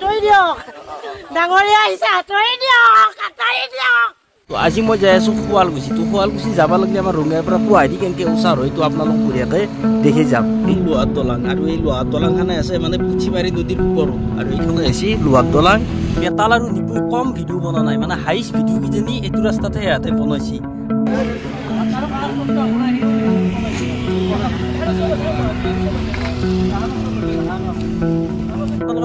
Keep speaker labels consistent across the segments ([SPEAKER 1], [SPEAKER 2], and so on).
[SPEAKER 1] আঁতৰি দিয়ক। ডাঙৰীয়া আহিছে আঁতৰি দিয়ক আঁতৰি দিয়ক।
[SPEAKER 2] আজি মই যাই আছোঁ শুৱালকুছি। তো শুৱালকুছি যাব লাগিলে আমাৰ ৰঙিয়াৰ পৰা গুৱাহাটী কেনেকৈ ওচৰ হয় তো আপোনালোক বঢ়িয়াকৈ দেখি যাম। এই লোহাৰ দলং আৰু এই লোহাৰ দলংখনে আছে মানে পুথিমাৰী নদীৰ ওপৰত। আৰু এইখনে হৈছে লোহাৰ দলং। পেটাল আৰু নিপু কম ভিডিঅ' বনোৱা নাই। মানে হাইষ্ট ভিডিঅ' কিজানি এইটো ৰাস্তাতে ইয়াতে বনাইছে।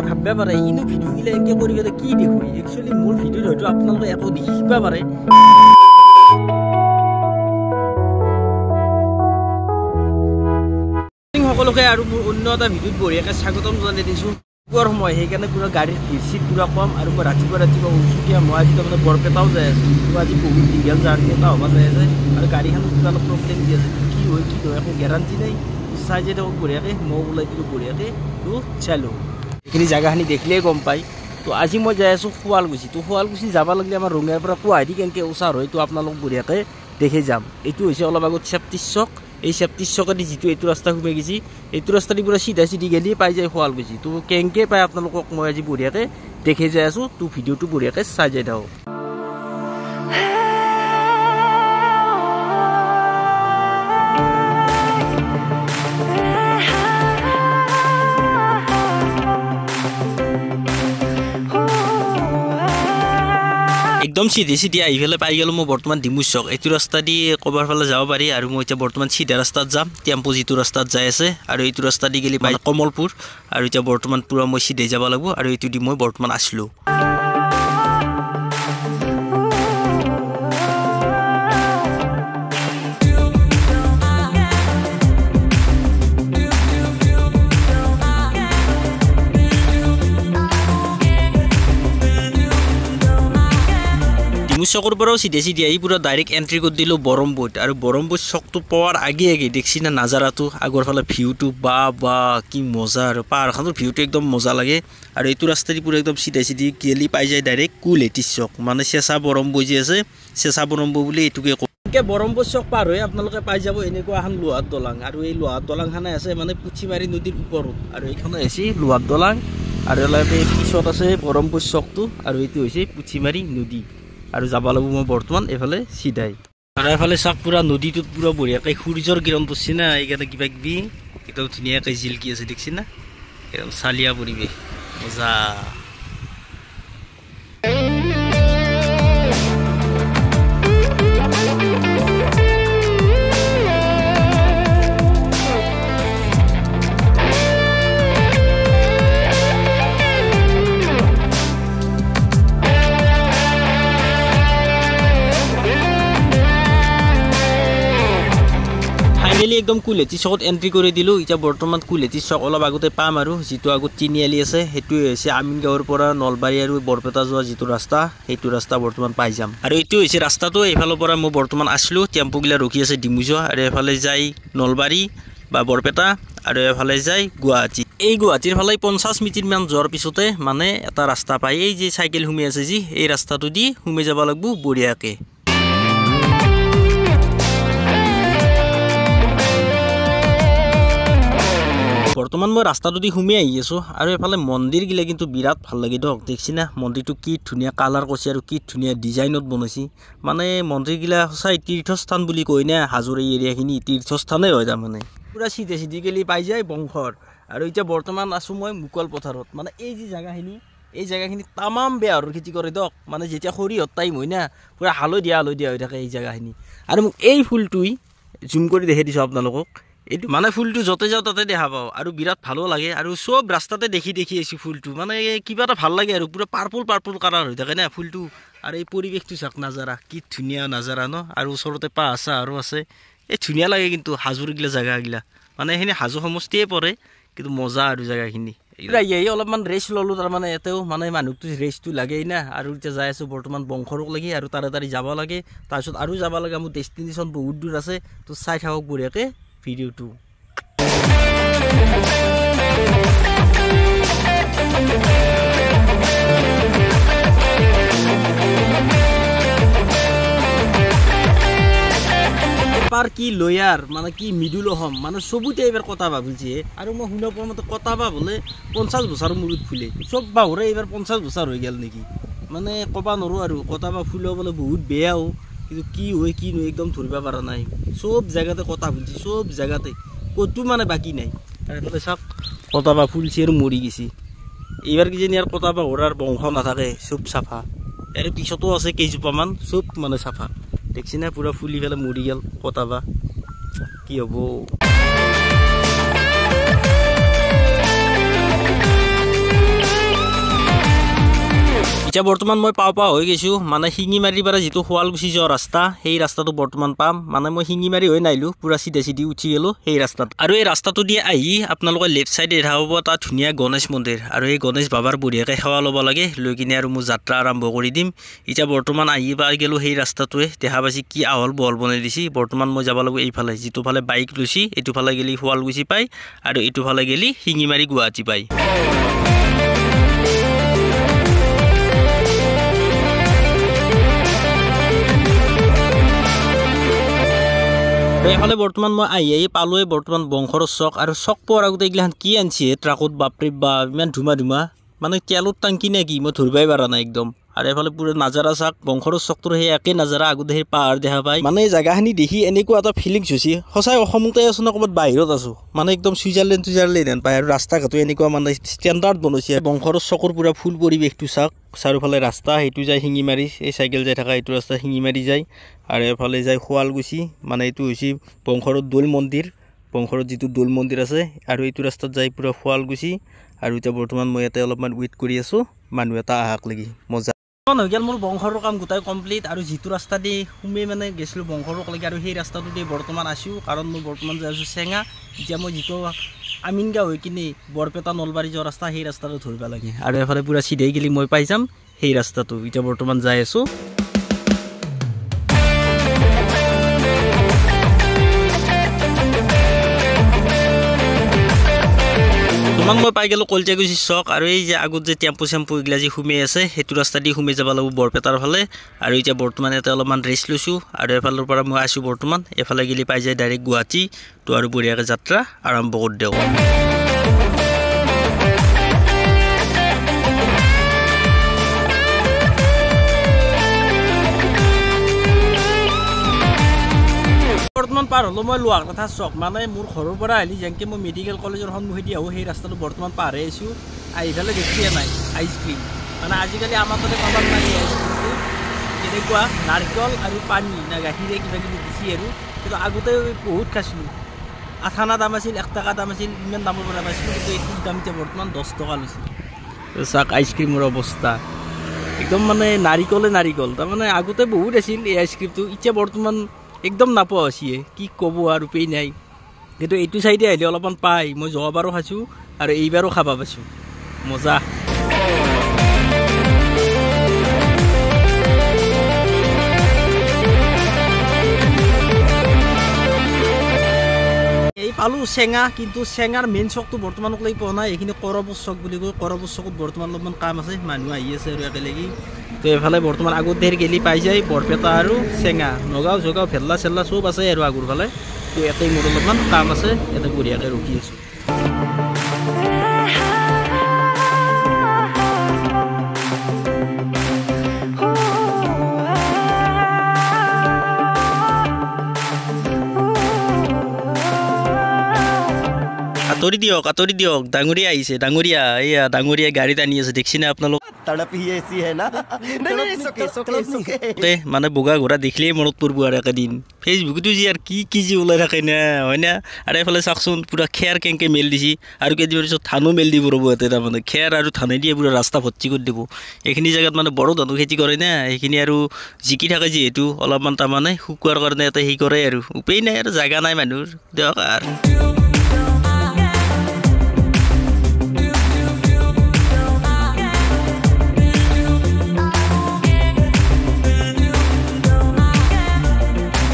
[SPEAKER 2] ভাবিব পাৰে ইনো ভিডিঅ'গিলা এনেকৈ কৰি পেলাই কি দেখুৱাই একচুৱেলি মোৰ ভিডিঅ'ত হয়তো আপোনালোকে একো দেখিব পাৰে। সকলোকে আৰু মোৰ অন্য এটা ভিডিঅ'ত বঢ়িয়াকৈ স্বাগতম জনাই দিছোঁ। পুৱাৰ সময় সেইকাৰণে পুৰা গাড়ীৰ ভিৰ চিট পুৰা কম আৰু মই ৰাতিপুৱা ৰাতিপুৱা উলচুকীয়া মই আজি তাৰমানে বৰপেটাও যাই আছোঁ। তো আজি বহুত দীঘল জাৰ্ণি এটা হ'ব যাই আছে আৰু গাড়ীখনো কিবা অলপ প্ৰব্লেম দি আছে। কি হয় কি নহয় একো গেৰাণ্টি নাই। চাই যে থাকক বঢ়িয়াকৈ মই ওলাই দিলোঁ বঢ়িয়াকৈ। তো চাই লওঁ এইখিনি জেগাখিনি দেখিলেই গম পায় তো আজি মই যাই আছোঁ শুৱালকুছি। তো শুৱালকুছি যাব লাগিলে আমাৰ ৰঙিয়াৰ পৰা গুৱাহাটী কেনেকৈ ওচৰ হয় তো আপোনালোক বঢ়িয়াকৈ দেখি যাম। এইটো হৈছে অলপ আগত চেপ্তিছ চক। এই চেপ্তিছ চকেদি যিটো এইটো ৰাস্তা সোমাই গৈছে এইটো ৰাস্তা দি পুৰা চিধা চিধি গেলি পাই যায় শুৱালকুছি তো কেনেকৈ পায় আপোনালোকক মই আজি বঢ়িয়াকৈ দেখি যাই আছোঁ। তো ভিডিঅ'টো বঢ়িয়াকৈ চাই যাই থাকক। একদম চিধি চিধি আহি পেলাই পাই গ'লোঁ মই বৰ্তমান ডিমুচ চক এইটো ৰাস্তা দি ক'ৰবাৰ ফালে যাব পাৰি আৰু মই এতিয়া বৰ্তমান চিধা ৰাস্তাত যাম। টেম্পু যিটো ৰাস্তাত যাই আছে আৰু এইটো ৰাস্তা দি গেলি পাই কমলপুৰ? আৰু এতিয়া বৰ্তমান পূৰা মই চিধাই যাব লাগিব আৰু এইটো দি মই বৰ্তমান আছিলোঁ। ডিমু চকৰ পৰাও চিধে চিধে আহি পূৰা ডাইৰেক্ট এণ্ট্ৰি কৰি দিলোঁ বৰমবুত আৰু বৰমবুত চকটো পোৱাৰ আগে আগে দেখছি না নাজাৰাটো আগৰ ফালে ভিউটো বা বা কি মজা আৰু পাহাৰখনৰ ভিউটো একদম মজা লাগে। আৰু এইটো ৰাস্তাদি পূৰা একদম চিধা চিধি গেলি পাই যায় ডাইৰেক্ট কুলেটিছ চক। মানে চেঁচা বৰমবু যে আছে চেঁচা বৰমবু বুলি এইটোকে কওঁ এনেকৈ বৰমবুৰ চক পাৰ হৈ আপোনালোকে পাই যাব এনেকুৱা এখন লোহাৰ দলং। আৰু এই লোহাৰ দলংখনে আছে মানে পুথিমাৰী নদীৰ ওপৰত। আৰু এইখনে হৈছে লোহাৰ দলং। আৰু অলপ পিছত আছে বৰমপুৰ চকটো। আৰু এইটো হৈছে পুথিমাৰী নদী। আৰু যাব লাগিব মই বৰ্তমান এইফালে চিধাই আৰু এইফালে চাওক পূৰা নদীটোত পূৰা বঢ়িয়াকৈ সূৰ্যৰ কিৰণ পৰছি না এইকাৰণে কিবা কিবি। একদম ধুনীয়াকৈ জিলকি আছে দেখিছি না? একদম চালিয়া পৰিৱেশ। মজা। ফাইনেলি একদম কুলেটি চকত এণ্ট্ৰি কৰি দিলোঁ। এতিয়া বৰ্তমান কুলেটি চক অলপ আগতে পাম আৰু যিটো আগত তিনিআলি আছে সেইটোৱে হৈছে আমিন গাঁৱৰ পৰা নলবাৰী আৰু বৰপেটা যোৱা যিটো ৰাস্তা সেইটো ৰাস্তা বৰ্তমান পাই যাম। আৰু এইটো হৈছে ৰাস্তাটো এইফালৰ পৰা মই বৰ্তমান আছিলোঁ টেম্পুগিলা ৰখি আছে ডিমু আৰু এইফালে যায় নলবাৰী বা বৰপেটা আৰু এফালে যায় গুৱাহাটী। এই গুৱাহাটীৰ ফালে পঞ্চাছ মিনিটমান যোৱাৰ পিছতে মানে এটা ৰাস্তা পায় এই যে চাইকেল সোমাই আছে যি এই ৰাস্তাটো দি সোমাই যাব লাগিব বঢ়িয়াকৈ। বৰ্তমান মই ৰাস্তাটো দি আহি আছোঁ আৰু এইফালে মন্দিৰগিলা কিন্তু বিৰাট ভাল লাগে দিয়ক দেখছি না? মন্দিৰটো কি ধুনীয়া কালাৰ কৰিছে আৰু কি ধুনীয়া ডিজাইনত বনাইছে। মানে মন্দিৰগিলা সঁচাই তীৰ্থস্থান বুলি কয় না হাজোৰ এৰিয়াখিনি তীৰ্থস্থানেই হয় তাৰমানে। পূৰা চিধে চিধি গেলি পাই যায় বংশৰ। আৰু এতিয়া বৰ্তমান আছোঁ মই মুকল পথাৰত। মানে এই যি জেগাখিনি এই জেগাখিনি তামাম বেহাৰৰ খেতি কৰে দিয়ক মানে যেতিয়া সৰিয়হৰ টাইম হয় না পূৰা হালধীয়া হালধীয়া হৈ থাকে এই জেগাখিনি। আৰু মোক এই ফুলটোই জুম কৰি দেখাই দিছোঁ আপোনালোকক। এইটো মানে ফুলটো য'তে যাওঁ তাতে দেখা পাওঁ আৰু বিৰাট ভালো লাগে আৰু চব ৰাস্তাতে দেখি দেখি আহিছোঁ ফুলটো। মানে কিবা এটা ভাল লাগে আৰু পূৰা পাৰ্পুল পাৰ্পুল কালাৰ হৈ থাকে না ফুলটো। আৰু এই পৰিৱেশটো চাওক নাজাৰা কি ধুনীয়া নাজাৰা ন? আৰু ওচৰতে পাহাৰ চাহাৰো আছে। এই ধুনীয়া লাগে কিন্তু হাজোৰগিলা জেগাগিলা। মানে সেইখিনি হাজো সমষ্টিয়ে পৰে কিন্তু মজা আৰু জেগাখিনি। আহি অলপমান ৰেষ্ট ল'লোঁ তাৰমানে ইয়াতেও মানে মানুহটো ৰেষ্টটো লাগেই না। আৰু এতিয়া যাই আছোঁ বৰ্তমান বংশৰক লাগি আৰু তাড়াতাড়ি যাব লাগে। তাৰপিছত আৰু যাব লাগে মোৰ ডেষ্টিনেশ্যন বহুত দূৰ আছে তো চাই থাকক বঢ়িয়াকৈ। ভিডিঅ'টো কটাবাৰ কি লয়াৰ মানে কি মিডুল অসম মানে চবুতে এইবাৰ কটাবা ফুলছে আৰু মই শুনা পোৱা মতে কটাবা বোলে পঞ্চাছ বছৰ মূৰত ফুলে। চব বাহুৰে এইবাৰ পঞ্চাছ বছৰ হৈ গ'ল নেকি? মানে ক'বা নোৱাৰোঁ আৰু কটাবা ফুলো বোলে বহুত বেয়াও। কিন্তু কি হয় কি নহয় একদম ধৰিব পৰা নাই। চব জেগাতে কটা ফুলছে চব জেগাতে। ক'তো মানে বাকী নাই। এইফালে চাওক কটাবা ফুলছে আৰু মৰি গৈছে। এইবাৰ কিজানি আৰু কটাবা ঘোৰাৰ বংশ নাথাকে চব চাফা। ইয়াৰ পিছতো আছে কেইজোপামান চব মানে চাফা। দেখছি না পূৰা ফুলি পেলাই মৰি গ'ল কটাবা কি হ'ব? এতিয়া বৰ্তমান মই পাওঁ পাওঁ হৈ গৈছোঁ। মানে শিঙিমাৰীৰ পৰা যিটো শুৱালকুছি যোৱা ৰাস্তা সেই ৰাস্তাটো বৰ্তমান পাম। মানে মই শিঙিমাৰী হৈ নাহিলোঁ পূৰা চিধা চিধি উঠি গ'লোঁ সেই ৰাস্তাত আৰু এই ৰাস্তাটো দি আহি আপোনালোকে লেফ্ট ছাইডে দেখা পাব তাত ধুনীয়া গণেশ মন্দিৰ। আৰু এই গণেশ বাবাৰ বঢ়িয়াকৈ সেৱা ল'ব লাগে লৈ কিনে আৰু মোৰ যাত্ৰা আৰম্ভ কৰি দিম। এতিয়া বৰ্তমান আহি পাই গ'লোঁ সেই ৰাস্তাটোৱে। দেখা পাইছে কি আহল বহল বনাই দিছে। বৰ্তমান মই যাব লাগিব এইফালে যিটো ফালে বাইক লৈছি এইটো ফালে গেলি শুৱালকুছি পায় আৰু এইটো ফালে গেলি শিঙিমাৰী গুৱাহাটী পায় এইফালে বৰ্তমান মই আহি আহি পালোঁৱে বৰ্তমান বংশৰ চক আৰু চক পোৱাৰ আগতে এইগিলাখান কি আনিছে ট্ৰাকত বাপৰে বা ইমান ধুমা ধুমা। মানে তেলৰ টাংকি নে কি? মই ধৰিবই পৰা নাই একদম। আৰু এইফালে পুৰা নাজাৰা চাক বংশৰ চকটোৰ সেই একে নাজাৰা আগতে সেই পাহাৰ দেখা পায়। মানে এই জেগাখিনি দেখি এনেকুৱা এটা ফিলিংছ হৈছে। সঁচাই অসমতে আছোঁ নে ক'ৰবাত বাহিৰত আছোঁ? মানে একদম ছুইজাৰলেণ্ড ছুইজাৰলেণ্ড হেন পায় আৰু ৰাস্তা ঘাটো এনেকুৱা মানে ষ্টেণ্ডাৰ্ড বনাইছে। বংশৰ চকৰ পুৰা ফুল পৰিৱেশটো চাওক চাৰিওফালে ৰাস্তা সেইটো যায় শিঙিমাৰী এই চাইকেল যাই থকা এইটো ৰাস্তা শিঙিমাৰী যায়। আৰু এফালে যায় শুৱালকুছি মানে এইটো হৈছে বংশৰত দৌল মন্দিৰ। বংশৰত যিটো দৌল মন্দিৰ আছে আৰু এইটো ৰাস্তাত যায় পূৰা শুৱালকুছি। আৰু এতিয়া বৰ্তমান মই ইয়াতে অলপমান ৱেইট কৰি আছোঁ মানুহ এটা আহাক লাগি। মজা। হৈ গ'ল মোৰ বংশৰৰ কাম গোটাই কমপ্লিট আৰু যিটো ৰাস্তা দি সোমাই মানে গৈছিলোঁ বংশৰক লাগি আৰু সেই ৰাস্তাটো দি বৰ্তমান আছোঁ কাৰণ মই বৰ্তমান যাই আছোঁ চেঙা। এতিয়া মই যিটো আমিনগাঁও হৈ কিনে বৰপেটা নলবাৰী যোৱা ৰাস্তা সেই ৰাস্তাটো ধৰিব লাগে। আৰু এফালে পূৰা চিধাই গেলি মই পাই যাম সেই ৰাস্তাটো। এতিয়া বৰ্তমান যাই আছোঁ। তোমাক মই পাই গ'লোঁ কলটিয়াগুচি চক আৰু এই যে আগত যে টেম্পু চেম্পু এইগিলা যি সোমাই আছে সেইটো ৰাস্তা দি সোমাই যাব লাগিব বৰপেটাৰ ফালে। আৰু এতিয়া বৰ্তমান ইয়াতে অলপমান ৰেষ্ট লৈছোঁ আৰু এফালৰ পৰা মই আছোঁ বৰ্তমান। এফালে গেলি পাই যায় ডাইৰেক্ট গুৱাহাটী তো আৰু বঢ়িয়াকৈ যাত্ৰা আৰম্ভ কৰি দিওঁ পাৰ হ'লোঁ মই লোৱাৰ কথা চক মানে মোৰ ঘৰৰ পৰা আহিলে যেনেকৈ মই মেডিকেল কলেজৰ সন্মুখেদি আহোঁ সেই ৰাস্তাটো বৰ্তমান পাৰহে আহিছোঁ আহি পেলাই দেখিয়ে নাই আইচক্ৰীম মানে আজিকালি আমাৰ তাতে পাব নাই আইচক্ৰীমটো কেনেকুৱা নাৰিকল আৰু পানী না গাখীৰে কিবা কিবি দিছে আৰু। কিন্তু আগতে বহুত খাইছিলোঁ। আঠানা দাম আছিল এক টকা দাম আছিল ইমান দামৰ পৰা পাইছিলোঁ কিন্তু এইটোৰ দাম এতিয়া বৰ্তমান দহ টকা লৈছে। চাওক আইচক্ৰীমৰ অৱস্থা। একদম মানে নাৰিকলে নাৰিকল। তাৰমানে আগতে বহুত আছিল এই আইচক্ৰীমটো এতিয়া বৰ্তমান একদম নাপোৱা হৈছে কি ক'ব আৰু উপায় নাই। কিন্তু এইটো চাইডে আহিলে অলপমান পায় মই যোৱাবাৰো খাইছোঁ আৰু এইবাৰো খাব পাইছোঁ। মজা। পালোঁ চেঙা কিন্তু চেঙাৰ মেইন চকটো বৰ্তমানক লাগি পোৱা নাই। এইখিনি কৰবুজ চক বুলি কয়। কৰবুজ চকত বৰ্তমান অলপমান কাম আছে। মানুহ আহি আছে আৰু একেলগে। তো এইফালে বৰ্তমান আগত গেলি পাই যায়। বৰপেটা আৰু চেঙা নগাঁও জগাঁও ভেল্লা চেল্লা চব আছে আৰু আগৰ ফালে তো ইয়াতে মোৰ অলপমান কাম আছে। ইয়াতে বঢ়িয়াকৈ ৰখি আছোঁ। আঁতৰি দিয়ক আঁতৰি দিয়ক। ডাঙৰীয়া আহিছে ডাঙৰীয়া। এয়া ডাঙৰীয়া গাড়ীত আনি আছে
[SPEAKER 3] দেখিছে নে
[SPEAKER 2] আপোনালোক? মানে বগা ঘোঁৰা দেখিলেই মনত পৰিব আৰু একেদিন। ফেচবুকতো যি আৰু কি কি যি ওলাই থাকে না হয়নে আৰু এইফালে চাওকচোন পুৰা খেৰ কেংকে মেল দিছে। আৰু কেইদিনৰ পিছত ধানো মেল দিব ৰ'ব ইয়াতে তাৰমানে। খেৰ আৰু ধানেদিয়ে পুৰা ৰাস্তা ভৰ্তি কৰি দিব। এইখিনি জেগাত মানে বড়ো ধানো খেতি কৰে না। সেইখিনি আৰু জিকি থাকে যিহেতু অলপমান তাৰমানে শুকোৱাৰ কাৰণে ইয়াতে সেই কৰে আৰু। উপায় নাই আৰু জেগা নাই মানুহৰ। দিয়ক আৰু।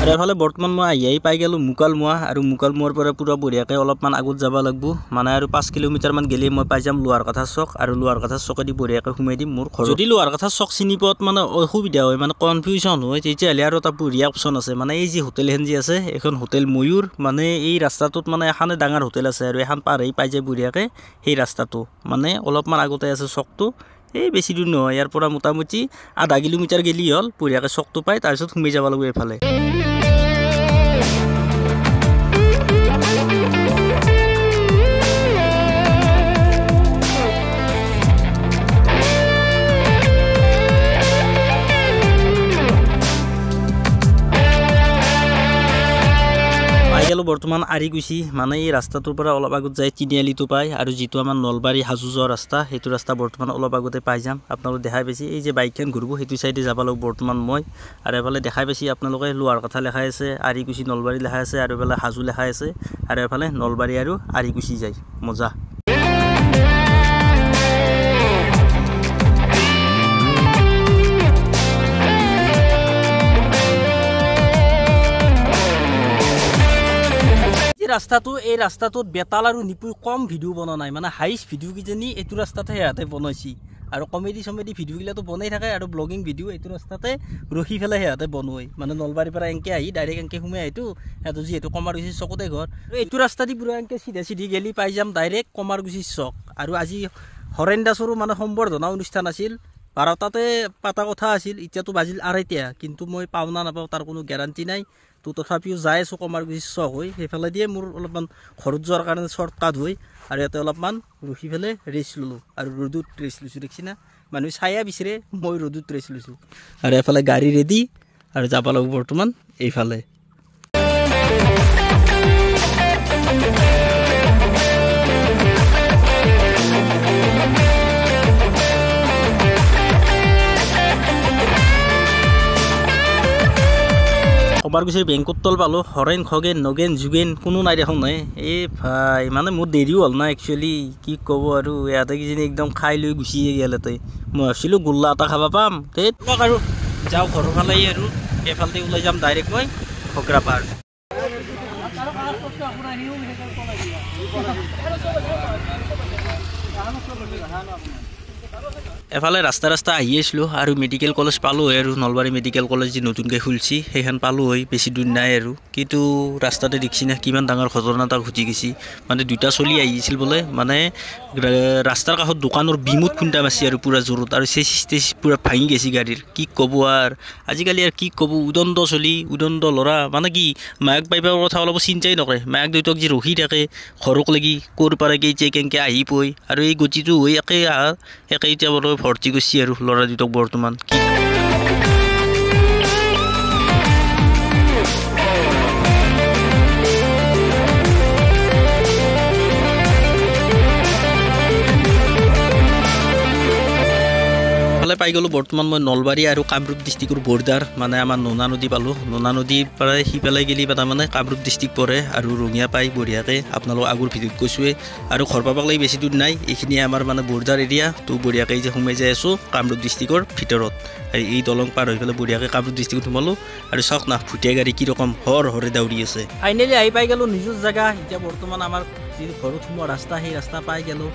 [SPEAKER 2] আৰু এফালে বৰ্তমান মই আহি আহি পাই গ'লোঁ মুকালমুৱা আৰু মুকালমুৱাৰ পৰা পূৰা বঢ়িয়াকৈ অলপমান আগত যাব লাগিব। মানে আৰু পাঁচ কিলোমিটাৰমান গ'লে মই পাই যাম লোহাৰ কাঠাৰ চক আৰু লোহাৰ কাঠাৰ চকেদি বঢ়িয়াকৈ সোমাই দিম মোৰ ঘৰ যদি লোহাৰ কাঠাৰ চক চিনি পোৱাত মানে অসুবিধা হয় মানে কনফিউজন হয় তেতিয়াহ'লে আৰু এটা বঢ়িয়া অপশ্যন আছে। মানে এই যি হোটেলখন যি আছে এইখন হোটেল ময়ূৰ মানে এই ৰাস্তাটোত মানে এখনে ডাঙৰ হোটেল আছে আৰু এখন পাৰ হৈ পাই যায় বঢ়িয়াকৈ সেই ৰাস্তাটো। মানে অলপমান আগতে আছে চকটো এই বেছি দূৰ নহয় ইয়াৰ পৰা মোটামুটি আধা কিলোমিটাৰ গেলি হ'ল বঢ়িয়াকৈ চকটো পাই তাৰপিছত সোমাই যাব লাগিব এইফালে বৰ্তমান আৰিকুচি মানে এই ৰাস্তাটোৰ পৰা অলপ আগত যায় তিনিআলিটো পায় আৰু যিটো আমাৰ নলবাৰী হাজো যোৱা ৰাস্তা সেইটো ৰাস্তা বৰ্তমান অলপ আগতে পাই যাম। আপোনালোকে দেখাই পাইছে এই যে বাইকখন ঘূৰিব সেইটো চাইডে যাব লাগিব বৰ্তমান মই। আৰু এফালে দেখাই পাইছে আপোনালোকে লোহাৰ কথা লেখাই আছে আৰিকুচি নলবাৰী লেখাই আছে আৰু এফালে হাজো লেখাই আছে আৰু এফালে নলবাৰী আৰু আৰিকুচি যায়। মজা। ৰাস্তাটো এই ৰাস্তাটোত বেতাল আৰু নিপুই কম ভিডিঅ' বনোৱা নাই। মানে হাইষ্ট ভিডিঅ' কিজানি এইটো ৰাস্তাতে সিহঁতে বনাইছে। আৰু কমেডি চমেডি ভিডিঅ'গিলাটো বনাই থাকে আৰু ব্লগিং ভিডিঅ' এইটো ৰাস্তাতে ৰখি পেলাই সিহঁতে বনোৱাই। মানে নলবাৰীৰ পৰা এনেকৈ আহি ডাইৰেক্ট এনেকৈ সোমাই আহিতো সিহঁতৰ যিহেতু কমাৰগুচিৰ চকতে ঘৰ। এইটো ৰাস্তা দি পুৰা এনেকৈ চিধা চিধি গেলি পাই যাম ডাইৰেক্ট কমাৰগুচিৰ চক। আৰু আজি হৰেণ দাসৰো মানে সম্বৰ্ধনা অনুষ্ঠান আছিল। বাৰটাতে পাতা কথা আছিল এতিয়াতো বাজিল আঢ়ৈটা। কিন্তু মই পাওঁ না নাপাওঁ তাৰ কোনো গেৰাণ্টি নাই। তো তথাপিও যাই আছোঁ কমাৰগুচি চক হৈ সেইফালে দিয়ে মোৰ অলপমান ঘৰত যোৱাৰ কাৰণে শ্বৰ্টকাট হৈ আৰু ইয়াতে অলপমান ৰখি পেলাই ৰেষ্ট ল'লোঁ আৰু ৰ'দত ৰেষ্ট লৈছোঁ দেখিছি না? মানুহে চায়া বিচাৰে মই ৰ'দত ৰেষ্ট লৈছোঁ। আৰু এফালে গাড়ী ৰেডি আৰু যাব লাগিব বৰ্তমান এইফালে। কমাৰগুচিৰ বেংকত তল পালোঁ। হৰেণ খগেন নগেন যোগেন কোনো নাই দেখোন নাই এই ভাই মানে মোৰ দেৰিও হ'ল না একচুৱেলি কি ক'ব আৰু ইয়াতে কিজানি একদম খাই লৈ গুচিয়ে গ'ল ইয়াতে। মই ভাবিছিলোঁ গোল্লা এটা খাব পাম। আৰু যাওঁ ঘৰৰ ফালে আৰু সেইফালেদি ওলাই যাম ডাইৰেক্ট মই ঘগ্ৰাপাৰ এফালে ৰাস্তা ৰাস্তা আহি আছিলোঁ আৰু মেডিকেল কলেজ পালোঁ হয় আৰু নলবাৰী মেডিকেল কলেজ যি নতুনকৈ খুলিছে সেইখন পালোঁ হয় বেছি দূৰ নাই আৰু। কিন্তু ৰাস্তাতে দেখিছি না কিমান ডাঙৰ ঘটনা এটা ঘটি গৈছে। মানে দুটা চলি আহিছিল বোলে মানে ৰাস্তাৰ কাষত দোকানৰ বিমুত খুন্দা মাৰিছে আৰু পূৰা জোৰত আৰু চেচ টেচ পূৰা ভাঙি গৈছে গাড়ীৰ। কি ক'ব আৰু আজিকালি আৰু কি ক'ব উদণ্ড চলি উদণ্ড ল'ৰা মানে কি মায়াক পাইবৰ কথা অলপ চিন্তাই নকৰে। মায়াক দেউতাক যি ৰখি থাকে ঘৰক লাগি ক'ৰ পৰা কেইতিয়া কেনেকৈ আহি পই আৰু এই গতিটো হৈ একে একে এতিয়া বৰ ভৰ্তি কৰিছে আৰু ল'ৰা দুটাক বৰ্তমান কি পাই গ'লোঁ। বৰ্তমান মই নলবাৰী আৰু কামৰূপ ডিষ্ট্ৰিক্টৰ বৰ্ডাৰ মানে আমাৰ নোনা নদী পালোঁ। নোনা নদীৰ পৰাই সিফালে গেলি তাৰমানে কামৰূপ ডিষ্ট্ৰিক্ট পৰে আৰু ৰঙিয়া পাই বঢ়িয়াকৈ আপোনালোক আগৰ ভিডিঅ'ত কৈছোঁৱেই আৰু ঘৰ পাবাক লাগি বেছি দূৰ নাই এইখিনিয়ে আমাৰ মানে বৰ্ডাৰ এৰিয়া তো বঢ়িয়াকৈ যে সোমাই যাই আছোঁ কামৰূপ ডিষ্ট্ৰিক্টৰ ভিতৰত। এই দলং পাৰ হৈ পেলাই বঢ়িয়াকৈ কামৰূপ ডিষ্ট্ৰিক্টত সোমালোঁ। আৰু চাওক না ভুটীয়া গাড়ী কি ৰকম হৰ হৰে দাউৰি আছে। ফাইনেলি আহি পাই গ'লোঁ নিজৰ জেগা। এতিয়া বৰ্তমান আমাৰ যি ঘৰত সোমোৱা ৰাস্তা সেই ৰাস্তা পাই গ'লোঁ।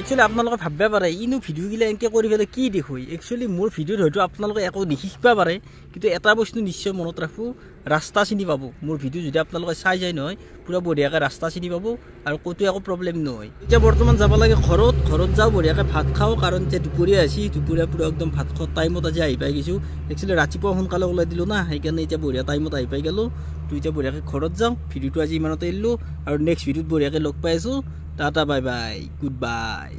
[SPEAKER 2] একচুৱেলি আপোনালোকে ভাবিব পাৰে ইনো ভিডিঅ'গিলা এনেকৈ কৰি পেলাই কি দেখুৱাই একচুৱেলি মোৰ ভিডিঅ'ত হয়তো আপোনালোকে একো নিশিকিব পাৰে কিন্তু এটা বস্তু নিশ্চয় মনত ৰাখোঁ ৰাস্তা চিনি পাব। মোৰ ভিডিঅ' যদি আপোনালোকে চাই যায় নহয় পূৰা বঢ়িয়াকৈ ৰাস্তা চিনি পাব আৰু ক'তো একো প্ৰব্লেম নহয়। এতিয়া বৰ্তমান যাব লাগে ঘৰত ঘৰত যাওঁ বঢ়িয়াকৈ ভাত খাওঁ কাৰণ এতিয়া দুপৰীয়া আহিছে দুপৰীয়া পূৰা একদম ভাত খোৱা টাইমত আজি আহি পাই গৈছোঁ। একচুৱেলি ৰাতিপুৱা সোনকালে ওলাই দিলোঁ না সেইকাৰণে এতিয়া বঢ়িয়া টাইমত আহি পাই গ'লোঁ। তো এতিয়া বঢ়িয়াকৈ ঘৰত যাওঁ ভিডিঅ'টো আজি ইমানতে এৰিলোঁ আৰু নেক্সট ভিডিঅ'ত বঢ়িয়াকৈ লগ পাই আছোঁ। Tata bye bye good bye